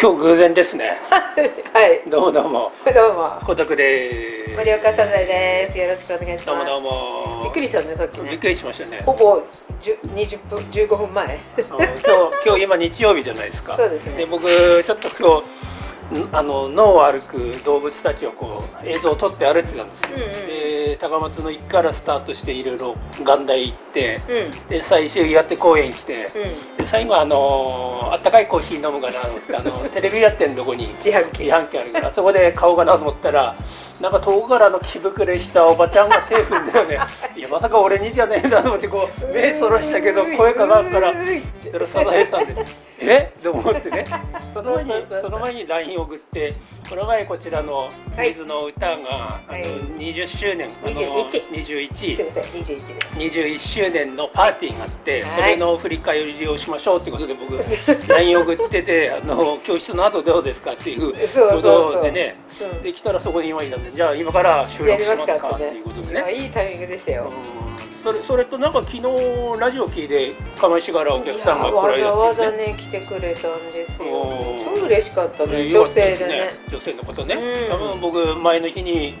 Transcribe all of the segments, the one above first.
今日偶然ですね。はい。どうもどうも。どうも。小徳で森岡サザエです。よろしくお願いしす。どうます。もどうも。びっくりしたね、さっきね。びっくりしましたね。ほぼ十二十分、十五分前。今日今日今日曜日じゃないですか。そうですねで僕ちょっと今日んあの脳を歩く動物たちをこう映像を撮って歩いてたんですよ。うんうんで高松の駅からスタートしていろいろ元台行って、うん。で最終岩手公園来て。うん。で最後あのあったかいコーヒー飲むかなと思ってあの テレビやってんとこに自販機。自販機あるからそこで買おうかなと思ったらなんか遠くからあの着膨れしたおばちゃんが手振んだよね。いやまさか俺にじゃねえなと思ってこう 目そらしたけど声かかるからそれサザエさんで「え？と思ってね。その前にその前に LINE を送ってこの前こちらの「はい。水の歌が」あのはい。20周年あの21 21すみません、二十一です。21周年のパーティーがあって、はい。それの振り返りをしましょうってことで僕 LINE を送っててあの教室の後どうですかっていうこ。とでね。うんできたらそこに今いたんでじゃあ今から収録しますかって。いうことでね。いいタイミングでしたよ。うんそれそれとなんか昨日ラジオ聞いて釜石からお客さんが来られざわざたってね。ね来てくれたんですよ超嬉しかったねね女性でね女性のことね、うん多分僕前の日に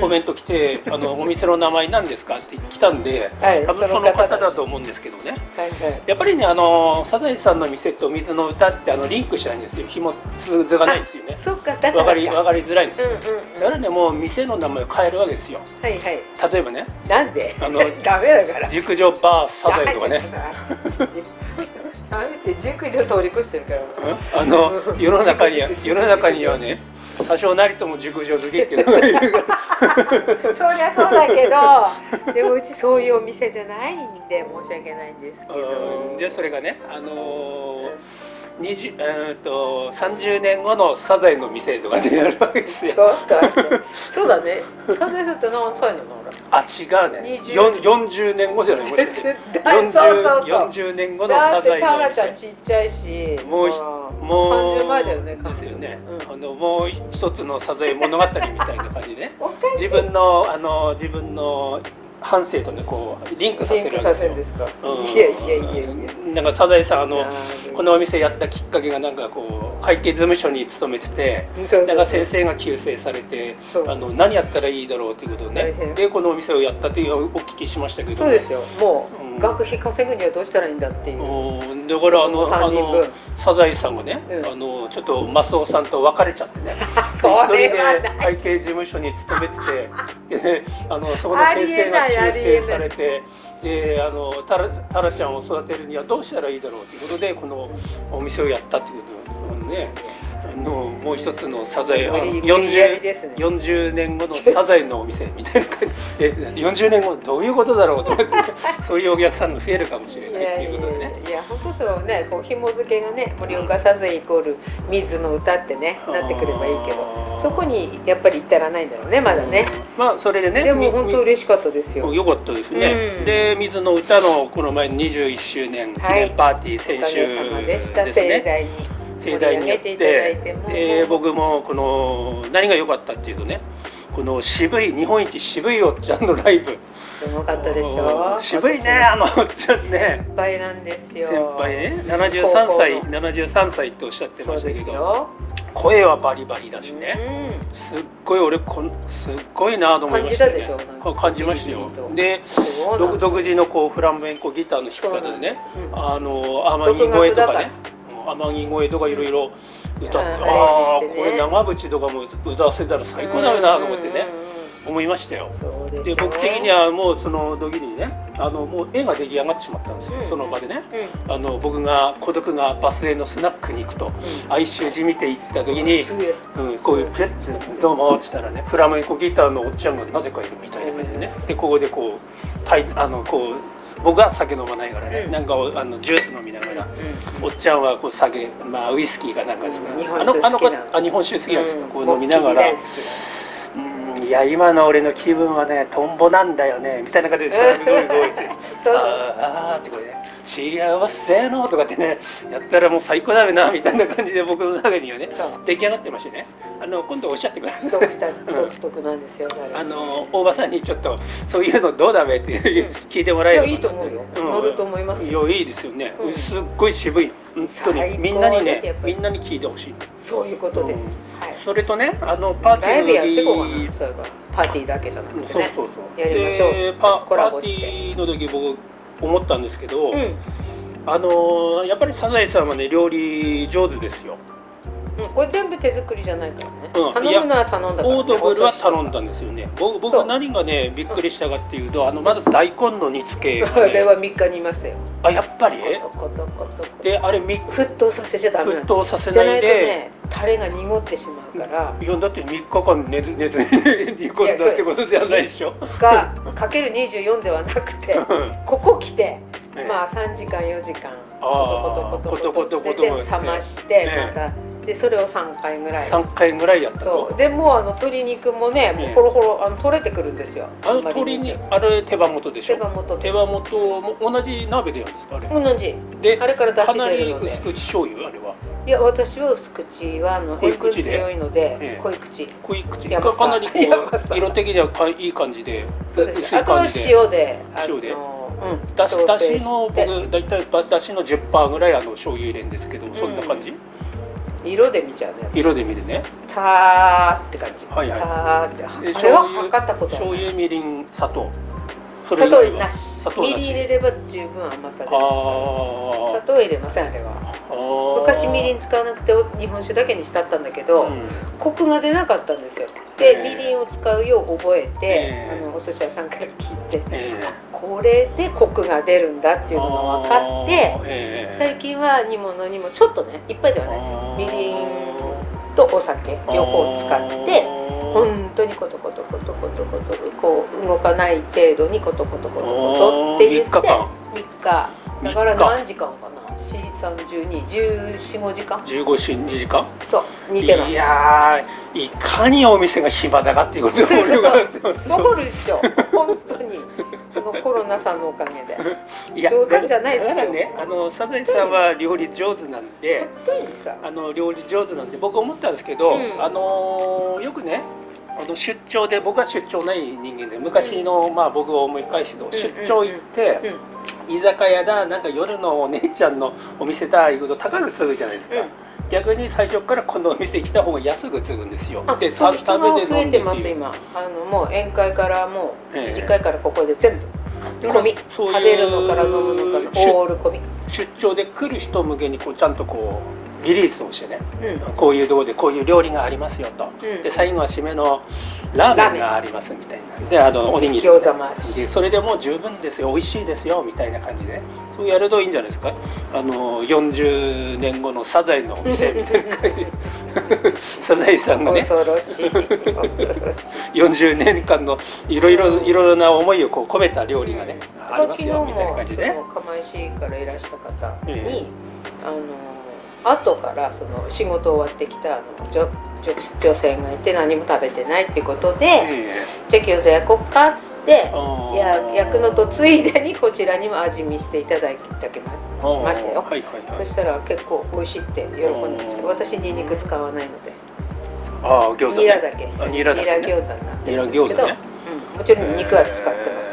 コメント来て、あのお店の名前なんですか？って来たんで、はい多分その方だと思うんですけどね。はいはい。やっぱりねあのサザエさんの店と水の歌ってあのリンクしないんですよ。紐通ずがないんですよね。あそっかだからわかりわかりづらいんです。ようんうんうん。だからねもう店の名前を変えるわけですよ。はいはい。例えばね。なんで？あの ダメだから。熟女バーサザエとかね。ダメって熟女通り越してるから。あの世の中には世の中にはね多少なりとも熟女好きっていうのが。そりゃそうだけど でもうちそういうお店じゃないんで申し訳ないんですけど。うんでそれがねあのー、20えーっと30年後のサザエの店とかでやるわけですよ。ちょっとそうだね。サザエさんって何歳なの？あ違うね。20よん40年後じゃない？絶対そうそうそう。40年後のだってサザエのタラちゃん店ちっちゃいし。もうもう30前だよねですよね、うん。あのもう一つのサザエ物語みたいな感じでね 自分のあの自分の反省とねこうリンクさせるわけですよ。ですかうんいやいやいやいやなんかサザエさんあのこのお店やったきっかけがなんかこう会計事務所に勤めててか先生が急逝されてあの何やったらいいだろうということでねでこのお店をやったというのをお聞きしましたけどそうですよ。もうん。う学費稼ぐにはどうしたらいいんだっていう。うんだからあのあのサザエさんがね、うん。あのちょっとマスオさんと別れちゃってね。それはで一人で会計事務所に勤めてて。で、ね、あのそこの先生がありえない急逝されてであのタラタラちゃんを育てるにはどうしたらいいだろうということでこのお店をやったっていうことねあのもう一つのサザエあの無理無理やりですね。40, 年後のサザエのお店みたいな感じ。え40年後どういうことだろうと思ってそういうお客さんが増えるかもしれないっていうことでね。やいや本当そう。ねこう紐付けがね森岡サザエイコール水の歌ってねなってくればいいけどそこにやっぱり至らないんだろうねまだね。まあそれでねでもみ本当嬉しかったですよ。よかったですね、うん。で水の歌のこの前21周年記念パーティーお先週かげさまでした。ですね。盛大に盛り上げていただいて僕もこの何が良かったっていうとねこの渋い日本一渋いおっちゃんのライブ。すごかったでしょ渋いねあのおっちゃんね。先輩なんですよ。先輩ね。73歳高校73歳っておっしゃってましたけど声はバリバリだしね、うん。すっごい俺こんすっごいなと思いました、ね、感じたでしょ感じましたよ。で独独自のこうフラメンコギターの弾き方でねそうなんあの天城声とかね天城声とかいろいろ歌ってあああねこれ長渕とかも歌わせたら最高だよなと思ってね思いましたよでで僕的にはもうその時にねあのもう絵が出来上がってしまったんですよ、うんその場でねうんあの僕が孤独がバス停のスナックに行くと哀愁じみて行った時に、うん、こういうプレッて「どうも」ってたらねフラメンコギターのおっちゃんがなぜかいるみたいな感じでねでここでこうたいあのこう僕は酒飲まないからね、うん。なんかあのジュース飲みながら、おっちゃんはこう酒、まあ、ウイスキーかなんかですか、うん。日本あのあの子酒好きな。あ日本酒好きなんですか、うん。こう飲みながら。大好「きうんいや今の俺の気分はねトンボなんだよね」みたいな感じでそう そう。あーあーってこれね幸せのとかってねやったらもう最高だよなみたいな感じで僕の中にはね出来上がってましてね。あの今度おっしゃってください。独特なんですよそれ。あの大場さんにちょっとそういうのどうだべってうん。聞いてもらえばやいいと思うよ。乗ると思いますいよやいいですよね、うん。すっごい渋い。本当に。みんなにねみんなに聞いてほしい。そういうことです、はい。それとねあのパーティライブやっーてこうそういえばパーティーだけじゃなくてね。そうそうそう。やりましょう。でパコラパーテボしてィーの時僕思ったんですけど、うん。あのやっぱりサザエさんはね料理上手ですようん、これ全部手作りじゃないからね、うん頼むのは頼んだから、ね、オードブルは頼んだだんですよね。僕僕何がねびっくりしたかっていうとあのまず大根の煮付けね、れは3日にいましたよあやっぱり？であれみ沸騰させちゃダメな沸の騰させじゃないでねタレが濁ってしまうから。いやだって3日間寝ず寝ずに煮込んだってことではないでしょ。がかける24ではなくてここ来てまあ3時間4時間コトコトコトコト冷ましてまたでそれを3回ぐらい3回ぐらいやったそうでもうあの鶏肉もねもうええホロホロあの取れてくるんですよあの鶏にあれ手羽元でし手羽元手羽元も同じ鍋でやるんですかあれ同じであれから出汁なり薄出るので口醤油あれはいや私は薄口はあの濃い口で強いのでええ濃い口濃い口山さんかかなりこう色的にはかいい感じでそうですあとは感じで塩であの塩でうん。だしだしの僕大体だしの10%ぐらいあの醤油入れるんですけどそんな感じ、色で見ちゃうね。色で見るね。ターって感じ、はいはい。ターって。であれは測ったことはない。醤油みりん砂糖そ砂以外は。糖なし。砂糖なし。みりん入れれば十分甘さ出ますから。砂あ糖入れませんあれは。あ昔みりん使わなくて日本酒だけにしたったんだけど、うん。コクが出なかったんですよ。ええでみりんを使うよう覚えて、ええあのお寿司屋さんから聞いてええこれでコクが出るんだっていうのが分かって最近は煮物にもちょっとねいっぱいではないです。よみりんとお酒両方使って本当にコトコトコトコトコトこう動かない程度にコトコトコトコトって言って3日間3日だから何時間かな4314145時間15時間そう似てますいやいかにお店が暇だかっていうことそういうこと俺がわかるでしょ本当にこのコロナさんのおかげでいや冗談じゃないですよだからねあのサザエさんは料理上手なんで本当にさあの料理上手なんで僕思ったんですけど、うんあのよくねあの出張で僕は出張ない人間で昔の、まあ僕を思い返すと、出張行って、うん。居酒屋だなんか夜のお姉ちゃんのお店だ行くと高く継ぐじゃないですか、うん。逆に最初からこのお店来た方が安く継ぐんですよ。あでそういう。人が増えてます今。あのもう宴会からもうええ。一次会からここで全部込み。食べるのから飲むのからオール込み。出張で来る人向けにこうちゃんとこうリリースをしてねうん。こういうところでこういう料理がありますよと、うん。で最後は締めのラーメンがありますみたいなであのおにぎり。餃子もあるし。でそれでもう十分ですよ。美味しいですよ。みたいな感じで。ねそうやるといいんじゃないですか。あの40年後のサザエのお店。みたいな感じでサザエさんがね。恐ろしい。恐ろしい。40年間のいろいろいろいろな思いをこう込めた料理がね、ありますよ。みたいな感じで。釜石からいらした方に、ええ。あの後からその仕事終わってきたあの女女女性がいて何も食べてないっていうことで、えじゃあ餃子焼こっかっつってや焼くのとついでにこちらにも味見していただいたけましたよ。はいはいはい。そしたら結構美味しいって喜んで私ニンニク使わないので。ああ餃子、ね、ニラだけ。あニラだけね。ニラ餃子になってるんですけど、ね。うん、もちろん肉は使ってます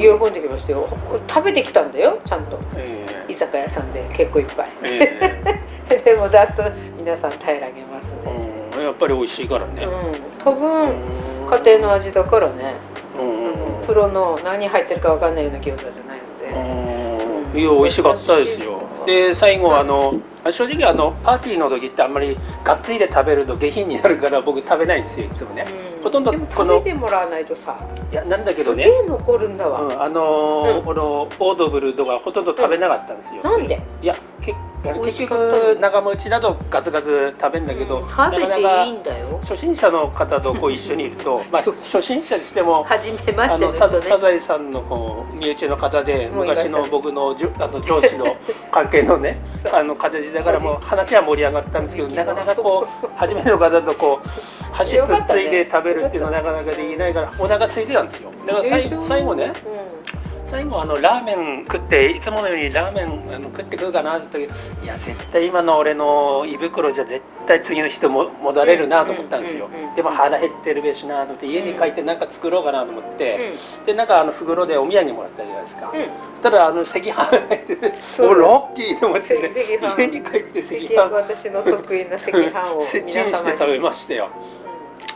喜んできましたよ。食べてきたんだよちゃんと。え居酒屋さんで結構いっぱい。ええ。でも出すと皆さん平らげますえね、うんやっぱり美味しいからね、うん、多分うん家庭の味だからね、うんプロの何入ってるかわかんないような餃子じゃないので、うん。いや美味しかったですよで最後あの正直あのパーティーの時ってあんまりがっつりで食べると下品になるから僕食べないんですよいつもね。うん。ほとんどこの食べてもらわないとさいやなんだけどね。残るんだわ、うん、あのーうん。このオードブルとかほとんど食べなかったんですよ、なんで？いやけ美味結局仲間内だとガツガツ食べんだけど、うん食べていいんだよ。初心者の方とこう一緒にいると、まあ、初心者にしても初めましてのね。サザエさんのこう身内の方で昔の僕のじゅあの上司の関係のね あの形だからもう話は盛り上がったんですけどなかなかこう初めての方とこう箸つっついで食べるっていうのはなかなかできないからお腹空いてたんですよ。だから最後ねう最後あのラーメン食っていつものようにラーメンあの食ってくるかなっていや絶対今の俺の胃袋じゃ絶対次の人も戻れるなと思ったんですよ、うんうんうんでも腹減ってるべしなと思って家に帰ってなんか作ろうかなと思って、でなんかあの袋でお土産もらったじゃないですか、うん。うんそしたらあの赤飯入ってておロッキーと思ってね。家に帰って赤赤飯私の得意な赤飯を接皆様に。近して食べましたよ。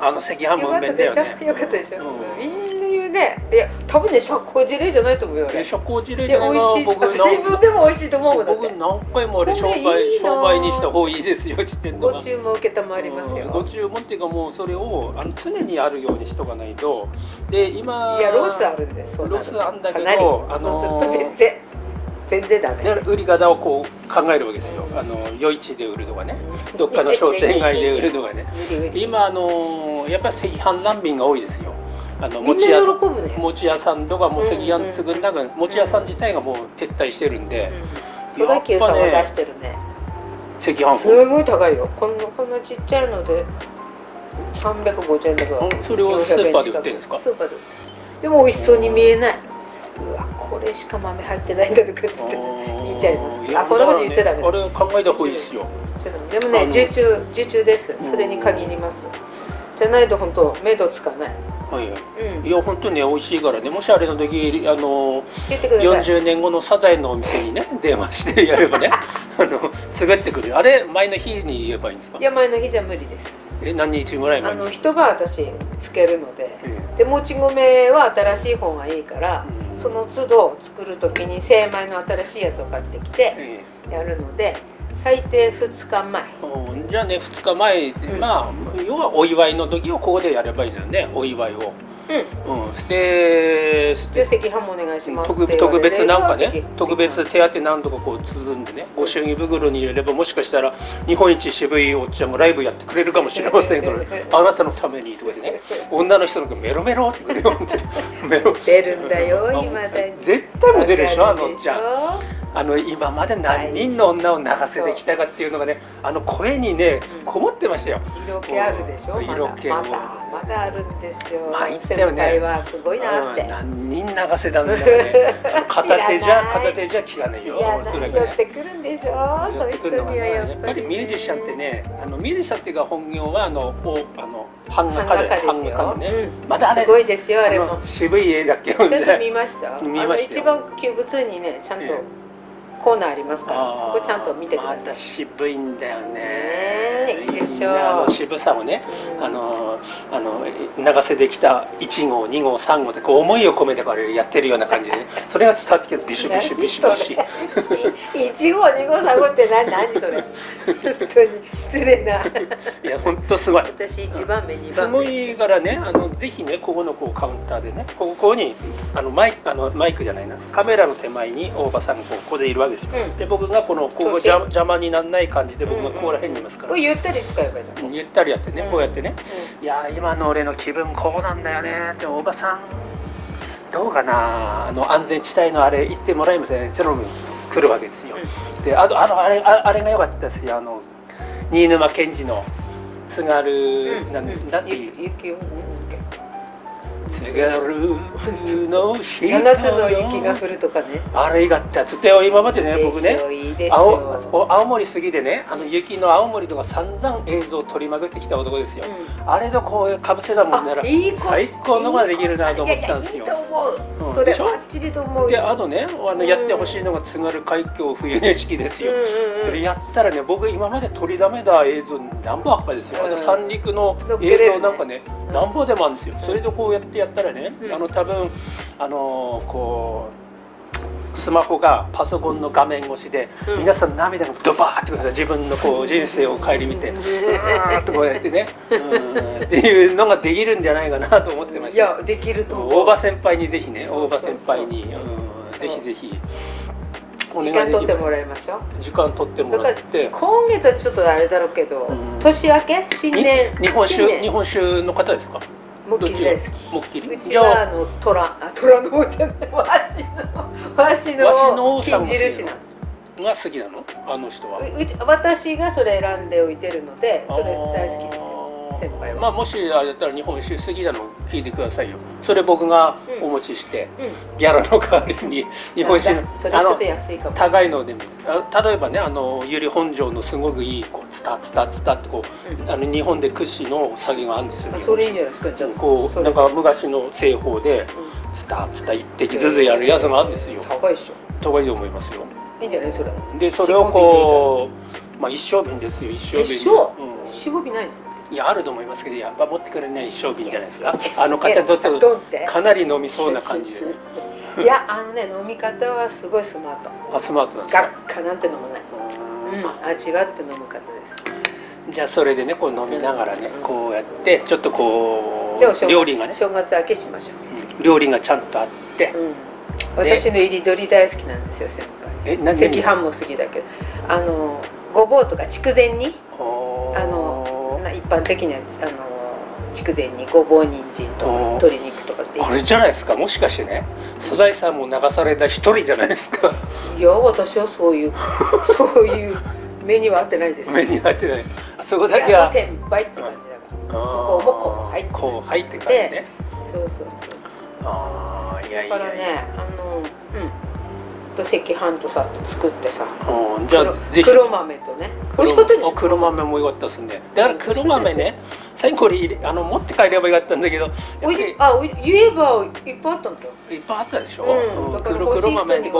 あの赤飯もうめんだよね。ょ？よかったでしょ、うん。みんねいや多分ね社交辞令じゃないと思うよ俺え社交辞令でじゃないな僕自分でも美味しいと思うもん僕て。何回も俺商これ売いいな商売にした方がいいですよって言ってんのがご注文受けたまわりますよ。うんご注文っていうかもうそれをあの常にあるようにしとかないと。で今いやロースあるんですロースあんだけどそうすると全然全然ダメ。だから売り方をこう考えるわけですよ。あの夜市で売るとかね。どっかの商店街で売るとかね。今あのやっぱり赤飯難民が多いですよあの餅屋ね。餅屋さんとかもう赤うん飯継ぐんだから餅屋さん自体がもう撤退してるんで戸田急さんは出してるね。赤飯すごい高いよ。こんなこんなちっちゃいので350円だからうんそれをスーパーで売ってるんですか？スーパーで売ってる。でも美味しそうに見えない。うわこれしか豆入ってないんだとかっつって見ちゃいます。あこんなこと言っちゃダメあれ考えた方がいいですよ。でもね受注受注です。それに限ります。じゃないと本当目処つかないはいはい。うん。いや本当にね美味しいからね。もしあれの時あの言ってください。40年後のサザエのお店にね電話してやればね あの継がってくる。よあれ前の日に言えばいいんですか？いや前の日じゃ無理です。え何日ぐらい前に？あの一晩私つけるので。えでもち米は新しい方がいいからえうん。その都度作る時に精米の新しいやつを買ってきてえ。やるので最低2日前。えうんじゃあね2日前で、うん。まあ要はお祝いの時をここでやればいいんだよねお祝いを。うん。うんでじゃあ赤飯もお願いします特特別なんかね赤特別手当なんとかこう包んでねご祝儀袋に入れればもしかしたら日本一渋いおっちゃんもライブやってくれるかもしれませんけどあなたのためにとかでね女の人のメロメロってくれよって。メロ出るんだよあいまだに。絶対もう出るでしょあのおっちゃんあの今まで何人の女を泣かせてきたかっていうのがねあの声にねうん。こもってましたよ。色気あるでしょ？色気をまだまだあるんですよ。まあ言ったよね。はすごいなって。うん。何人泣かせたんだよね。片手じゃ片手じゃ効かないよ。そらくね。ってくるんでしょ？そういう人にはやっぱりミュージシャンってねあのミュージシャンっていうか本業はあのおあの版画版家で版画家のね、うん。まだあれすごいですよあれあもの渋い絵だっけ？ちょっと見ました？見ましたよ。あの一番旧物にねちゃんとえコーナーありますからそこちゃんと見てください。渋いんだよね。いいでしょう。あの渋さをねあのあの長瀬できた1号2号3号ってこう思いを込めてこれやってるような感じでね。それが伝わってきてビシュビシュビシュビシ。ュ一号二号三号って何何それ。本当に失礼な。いや本当すごい。私一番目二す番目。ごいからねあのぜひねここのこうカウンターでねここにあのマイクあのマイクじゃないな。カメラの手前に大場さんがここでいるわけですよ、うん。で僕がこのこここっち邪邪魔にならない感じで僕がここら辺にいますから、これゆったり使えばいいじゃん、ゆったりやってね、うん。こうやってね。いやー今の俺の気分こうなんだよね。って大場さんどうかな？あの安全地帯のあれ行ってもらいません？セロム来るわけですよ、であとあのあれああれが良かったですよ。あの新沼賢治の津軽、うん。なんうん。なんていう？ゆ雪を七つの雪が降るとかね。あれがったやつで今までね僕ね青青森過ぎでねあの雪の青森とか散々映像を撮りまくってきた男ですよ、うん。あれとこうかぶせたもんなら最高のができるなと思ったんですよいやいと思う、うん。それでしょ？バッチリと思うよ。であとねあのやってほしいのが津軽海峡冬景色ですよ、うんうんそれやったらね僕今まで撮りだめだ映像何本あっかですよ、あうんと三陸の映像なんかね何本でもあるんですよ、それでこうやってやったらね、うん。あの多分あのーこうスマホがパソコンの画面越しで、うん。皆さん涙がドバーってください自分のこう人生を顧みて、うーんとこうやってね、うん。っていうのができるんじゃないかなと思ってましたいやできると大場先輩にぜひね大場先輩に、うん、ぜひぜひお時間取ってもらいましょう。時間取ってもららって。今月はちょっとあれだろうけど、うん。年明け？新に年日本酒日本酒の方ですか？もっきり大好もっきり。きうちはあの虎あ虎の王じゃない。わしのわしわしの金印なの。が好きなの？あの人は。ううち私がそれ選んでおいてるのでそれ大好きです。よ先輩は、まあもしあれだったら日本酒好きなの聞いてくださいよ。それ僕がお持ちして、うん。ギャラの代わりに日本酒なんだ？それちょっと安いかも。高いのでもあ例えばねあの由利本荘のすごくいいこうツタツタツタってこううん。あの日本で屈指の酒があるんですよ。あそれいいんじゃないですかじゃこうなんか昔の製法でうツタツタ一滴ずつやるやつがあるんですよ。ん高いっしょ。高いと思いますよ。いいんじゃない？それ。でそれをこうまあ一升瓶ですよ一升瓶一升？うん。四五尾ないの？いやあると思いますけどやっぱ持ってくれない一升瓶じゃないですか。あの方ちょっとかなり飲みそうな感じで。いやあのね飲み方はすごいスマート。あスマートなんですガかなんて飲まない。うん。味わって飲む方です。じゃあそれでねこう飲みながらねこうやってちょっとこう料理がね。正月明けしましょう。ん。料理がちゃんとあって。う、うん、私の入り鶏大好きなんですよ先え何輩赤飯も好きだけど。あのごぼうとか筑前煮。あのな一般的にはあの筑前煮ごぼう人参と鶏肉とかってこれじゃないですか？もしかしてね。素材さんも流された一人じゃないですか？いや私はそういう そういう目には合ってないです。目に入ってない。あそこだけは。先輩って感じだから。ここうも後輩後輩って感じね。そうそうそう。ああいやいだからやいやねあのうんと赤飯とさ作ってさ。うんじゃあ黒ぜひ。黒豆とね。美味しかったでしょあ黒豆も良かったですね。だから黒豆ね。最後これ入れあの持って帰ればよかったんだけどおいあおい言えばいっぱいあったんだ。よいっぱいあったでしょ、うん黒豆に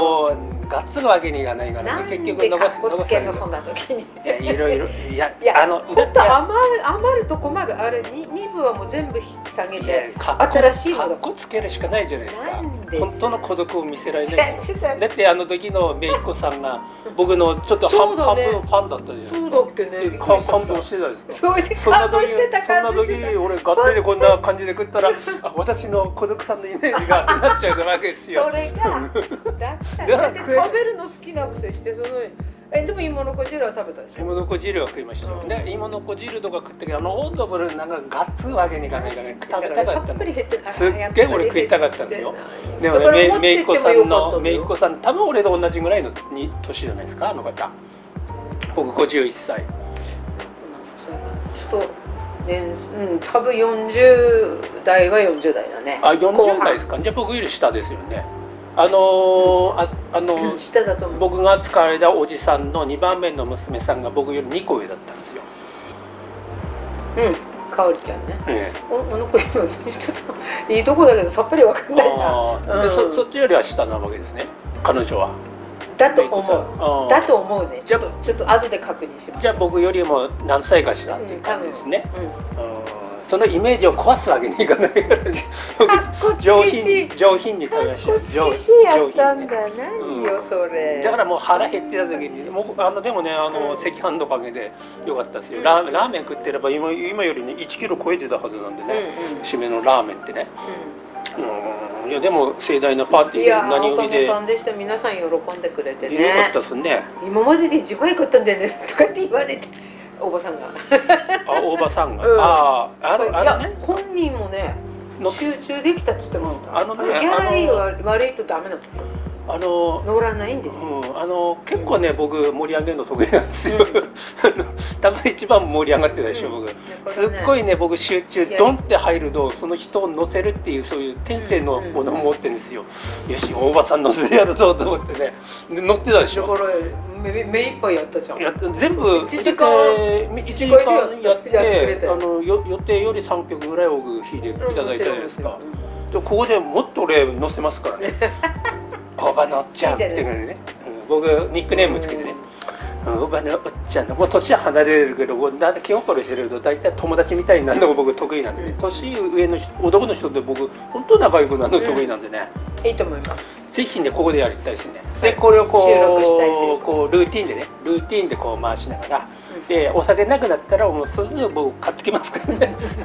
こうガッツがわけにいかないからね。結局でかっ残すこつけんの残そんな時に。いやいろいろ。いやいやあのほんと余る余ると困る。あれに2部はもう全部引き下げてかっこ新しいの。だかっこつけるしかないじゃないですか。本当の孤独を見せられちないだってあの時のメイコさんが 僕のちょっと半,、そうだね。半分ファンだったじゃないですそうかだっけね。感動してたんですか。そうしてそんな時感動してたそんな時俺がっつりこんな感じで食ったら あ私の孤独さんのイメージがなっちゃうわけですたよ。それがだから食べるの好きなくせしてそのえでも芋のこ汁は食べたでしょ芋の子汁は食いましたよ、うん。で芋の子汁とか食ったけどあのオードブルなんかガッツわけにいかないからね。食べたかさったの。っぱり減ってすっげえ俺食いたかったんですよ。でもねめいっ子さんののめいっ子さん多分俺と同じぐらいのに年じゃないですかあの方。僕51歳。ちょっとねうん多分40代は40代だね。あ後40半代ですか？じゃあ僕より下ですよねあのーああの僕が使われたおじさんの2番目の娘さんが僕より2個上だったんですよ、うん。かおりちゃんね。えおあの子今ちょっといいとこだけどさっぱりわかんえないな。うん。そそっちよりは下なわけですね。彼女は。だと思う。うだと思うね。ちょっとちょっと後で確認します。じゃあ僕よりも何歳か下っていう感じですね、うんそのイメージを壊すわけにいかないから上品上品に食べましょうかっこつけしやったんだ何よそれだからもう腹減ってた時にもうあのでもねあの、うん。赤飯のおかげでよかったですよ、うん。ラーメンラーメン食ってれば今今よりね1キロ超えてたはずなんでうんね、うん。締めのラーメンってね。うん。いやでも盛大なパーティーで何よりでさんでした。皆さん喜んでくれてよかっねたですね。今までで一番良かったんだよね。とかって言われておばさんが。あ大場さんが、うん。あああそういのあのね。や本人もねの集中できたって言ってました、うん。あのねギャラリーは悪いとダメなんですよあの乗らないんですよ、うん、あの結構ね僕盛り上げるの得意なんですよ、うん。あ の多分一番盛り上がってたでしょ、うん。僕。だすっごいね僕集中ドンって入るとその人を乗せるっていうそういう天性のものを持ってるんですよ、よし大場さん乗せてやるぞと思ってね。で乗ってたでしょ？だから目目いっぱいやったじゃん。いや全部一時間1時間やってあのよ予定より3曲ぐらい多く弾いていただいたじゃないですか、うんでここでもっと俺乗せますからね 大場乗っちゃうっていうのね、うん。僕ニックネームつけてね、うん、大場のおっちゃんのもう年は離れるけど気心してると大体友達みたいになるのが僕得意なんでね。年上の人男の人って僕本当仲良くなるの得意なんでね、いいと思います。ぜひねここでやりたいですね。はい。でこれをこ収録したいといううこうルーティンでね。ルーティンでこう回しながらでお酒なくなったらもうそういうの僕買ってきますからね。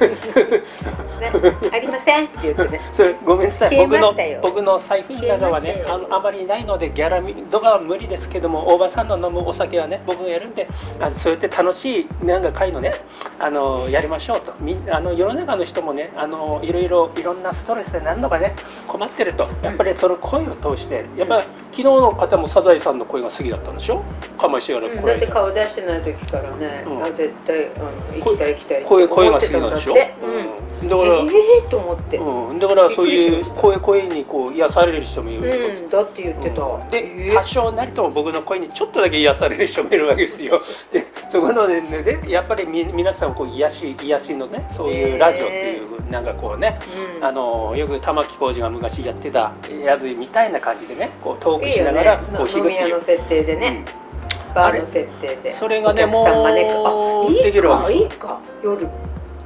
ね、ありませんって言ってね。それごめんなさい。僕の僕の財布の中はねあのあまりないのでギャラとかは無理ですけども大場さんの飲むお酒はね僕がやるんであのそうやって楽しいなんか会のねあのやりましょうと。みんあの世の中の人もねあのいろいろいろんなストレスで何度かね困ってると。やっぱりその声を通してやっぱ、昨日の方もサザエさんの声が好きだったんでしょ？かましがらうんだって顔出してない時からからね、うん。あ絶対あの行きたい行きたいって思ってたんだって、うん。うん、だから、ええと思って、うん、だからそういう声声にこう癒される人もいる。うん、だって言ってた、うん。でえ多少なりとも僕の声にちょっとだけ癒される人もいるわけですよ。でそこのねでやっぱりみ皆さんこう癒し癒しのねそういうラジオっていうなんかこうねうん。あのよく玉置浩二が昔やってたやつみたいな感じでねこうトークしながらこう弾飲くっていうみ屋の設定でね、バーの設定で。それがねもうあいいできるわいいか夜。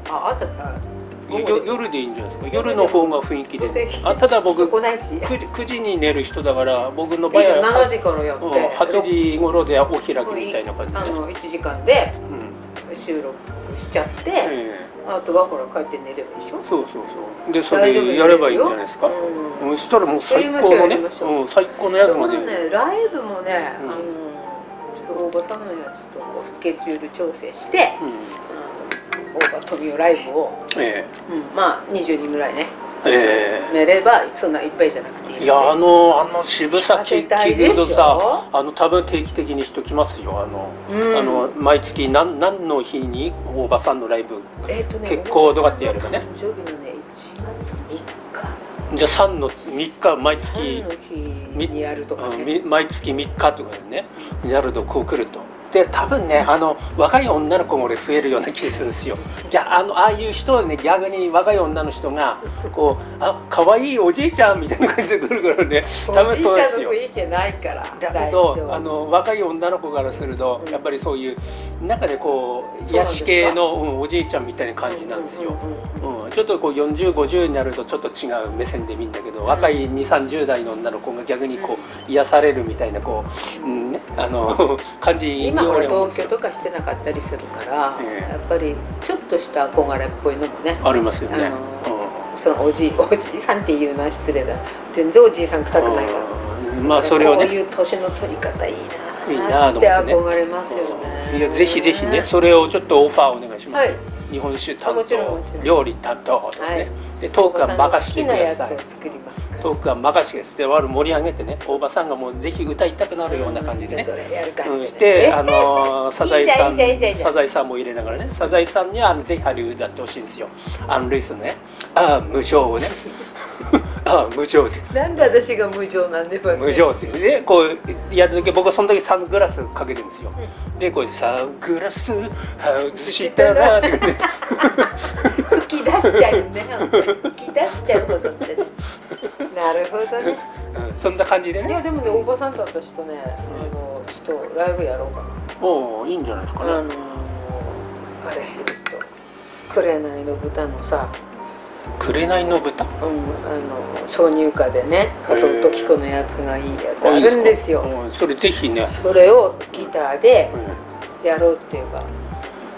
あ朝。あうんよ夜でいいんじゃないですか。夜の方が雰囲気で。あただ僕人来ないし。9, 時9時に寝る人だから僕の場合いいじゃん7は時からやって、うん8時頃でお開きみたいな感じで。あの1時間でうん。収録しちゃって、ええ。あとはほら帰って寝ればいいでしょ。そうそうそう。でそれやればいいんじゃないですか。うんうん。したらもう最高のやねう。ん最高のやつまで。ねライブもね、うん。あのちょっと大場さんのやつとこうスケジュール調整して、うん。大場富美男ライブを、えうん、まあ20人ぐらいねええ。寝ればそんないっぱいじゃなくていいので。えいやあのあの渋崎聞くとさあの多分定期的にしときますよ。あの、うん。あの毎月何何の日に大場さんのライブえーとね結構とかってやればね。誕生日のね1月3日じゃあ3の3日毎月3の日にやるとかうんね。み毎月3日とかでねやるとこう来るとで多分ねあの若い女の子も俺増えるような気がするんですよ。いやあのああいう人はね逆に若い女の人がこうあ可愛いおじいちゃんみたいな感じで来るからね多お分じいちゃんのそうですよ雰囲気ないからだけどあの若い女の子からするとうん。やっぱりそういうなんかねこう癒し系の、うんおじいちゃんみたいな感じなんですよ、うんちょっとこう4050になるとちょっと違う目線で見るんだけど、若い2 3 0代の女の子が逆にこう癒されるみたいなこう、うんね、あの 感じに今同居とかしてなかったりするから、ええ。やっぱりちょっとした憧れっぽいのもねありますよね、そのおじいおじいさんっていうのは失礼だ。全然おじいさん臭くないから、うんまあそれをこうねいう年の取り方いいないいなと思ってってね。憧れますよね。いやぜひぜひねそれをちょっとオファーお願いします、はい日本酒担当ん料理担当とかね、はい。でトークは任せてください。トークは任せてください盛り上げてね大場さんがもうぜひ歌いたくなるような感じでね。うん、して、あのーサザエさんサザエさんも入れながらねサザエさんにはあのぜひハリウッドやってほしいんですよ。あのルイスのねああ無情をね ああ無情ってなんで私が無情なんでも無情って。でこうやる時僕はその時サングラスかけてるんですよ、でこうサングラス外したら 吹き出しちゃうよね吹き出しちゃうことってね。なるほどね。うん。そんな感じでね。いやでもねおばさんと私とねあのちょっとライブやろうかな。おおいいんじゃないですかあのねあれえっと「紅の豚」のさ、紅の豚。うん、あの挿入歌でね加藤時子のやつがいいやつあるんですよ。うんそれぜひね、それをギターでうやろうっていうか、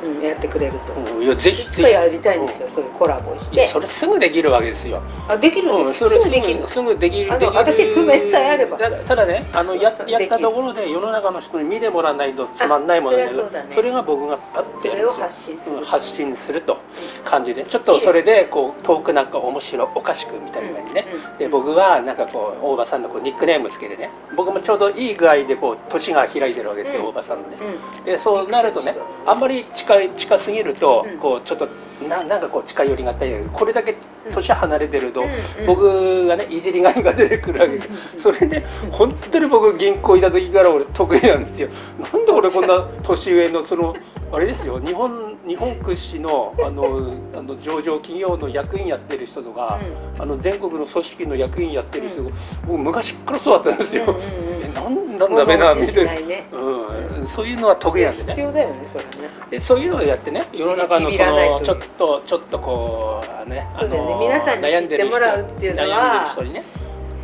うん、やってくれると。んうん、いやぜひいつかやりたいん。ですよそういうコラボして。それすぐできるわけですよ。あできるんうん、ですよ、それすぐできるの？すぐできるあの私譜面さえあれば。ただねあのややったところで世の中の人に見てもらわないとつまんないものだけどあそね。それが僕がパッてそれを発信する、うん発信すると感じで。ちょっとそれでこうトークなんか面白おかしくみたいな感じね、うんで僕はなんかこう大場さんのこうニックネームつけてね。僕もちょうどいい具合でこう年が開いてるわけですよ、うん。大場さんのね。うんでそうなるとねあんまり近い近すぎると、うん。こうちょっとななんかこう近寄りがたい。これだけ年離れてると、僕がねいじりがいが出てくるわけです。ようんそれで本当に僕銀行いた時から俺得意なんですよ。なんで俺こんな年上のそのあれですよ。日本日本屈指のあのあの上場企業の役員やってる人とか、あの全国の組織の役員やってる人が、僕昔からそうだったんですよ、うんうんうん えなんなんダメなみたいな。ねうん、そういうのは得意なんでね。必要だよねそれね。でそういうのをやってね世の中のそのちょっとちょっとこうねそうだよね。あの皆さんに知ってもらうっていうのは悩んでる人にね。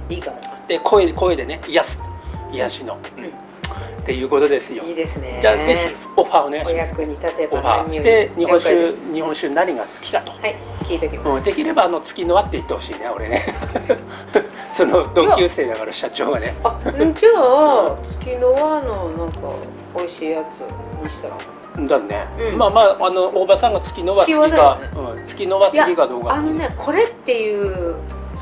いいかもで声声でね癒す癒しの、うんっていうことですよ。いいですね。じゃあぜひオファーお願いおします。役に立てオファー。して日本酒す。日本酒何が好きかと、はい聞いておきうん、ます。できればあの月の輪って言ってほしいね俺ね。その同級生だから社長がね。あんじゃあ月の輪のなんか美味しいやつにしたら。だね、うん。まあまああの大場さんが月の輪好き塩だよか、ね。うん、月の輪好きかどうかあのねこれっていう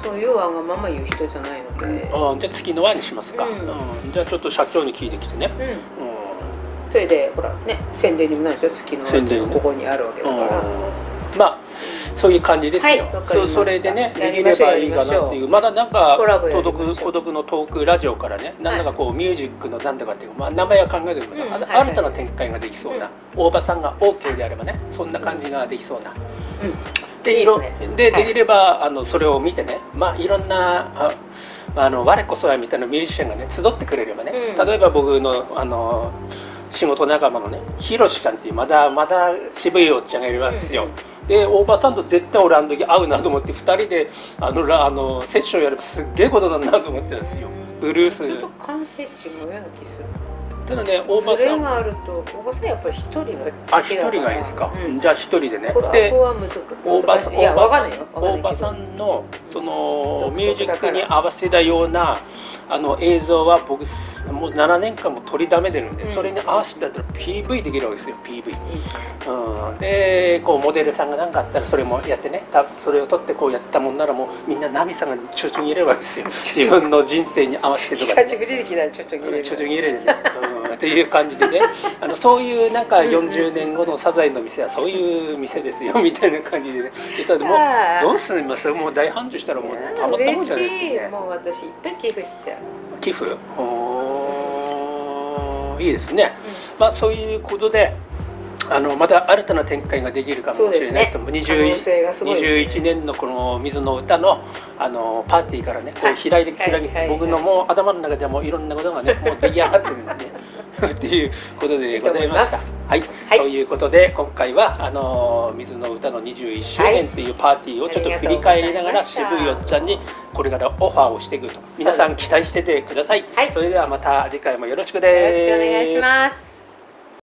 そういうわがまま言う人じゃないので。うん、じゃあ月の輪にしますか、うん。うんじゃあちょっと社長に聞いてきてね、うん。うん、それでほらね宣伝にもなるでしょ月のここにあるわけだから、まあそういう感じですよ、はいそそれでねできればいいかなっていうまだなんか孤独孤独のトークラジオからねなんだかこう、ミュージックのなんだかっていう、まあ、名前は考えてるけど、新たな展開ができそうな、大場さんが OK であればねそんな感じができそうな。うんでいろいいででできれば、あのそれを見てね、まあ、いろんなああの我こそはみたいなミュージシャンがね集ってくれればね、うん。例えば僕のあの仕事仲間のねヒロシちゃんっていうまだまだ渋いおっちゃんがいるわけですよ、で大場さんと絶対俺あの時会うなと思って2人であのラあのセッションやればすっげえことだなと思ってたんですよ。ブルース。ちょっと感性違うような気するただね大場さん。があると大場さんやっぱり一人があ一人がいいですか、うん。じゃあ一人でね。これで大場難しい。いやわかん大場さんのそのミュージックに合わせたようなあの映像は僕もう7年間も撮りだめてるんで、うん。それに合わせてやったら PV できるわけですよ PV、うん、でこうモデルさんが何かあったらそれもやってねたそれを撮ってこうやったもんならもうみんなナミさんがちょちょぎれるわけですよ。自分の人生に合わせてとかね。久しぶりに聞いたらちょっと切れる。ちょちょぎれでね、うん、っていう感じでね。あのそういうなんか40年後のサザエの店はそういう店ですよ みたいな感じでね。言ったらもうどうするますもう大繁盛したらもうたまったもん嬉じゃないですしい。よねもう私いっぱい寄付しちゃう、寄付？いいですね。まあそういうことであのまた新たな展開ができるかもしれないと思う。可能性がすごいです21年のこの水の歌のあのパーティーからねこはい。う開いて開いて、はい。僕のもう頭の中ではもういろんなことがね もう出来上がってるんでね っていうことでございました。いいはい、はい。ということで今回はあの水の歌の21周年っていうパーティーをちょっと振り返りながら渋いおっちゃんにこれからオファーをしていくと。皆さん期待しててください、はい。それではまた次回もよろしくよろですしくお願いします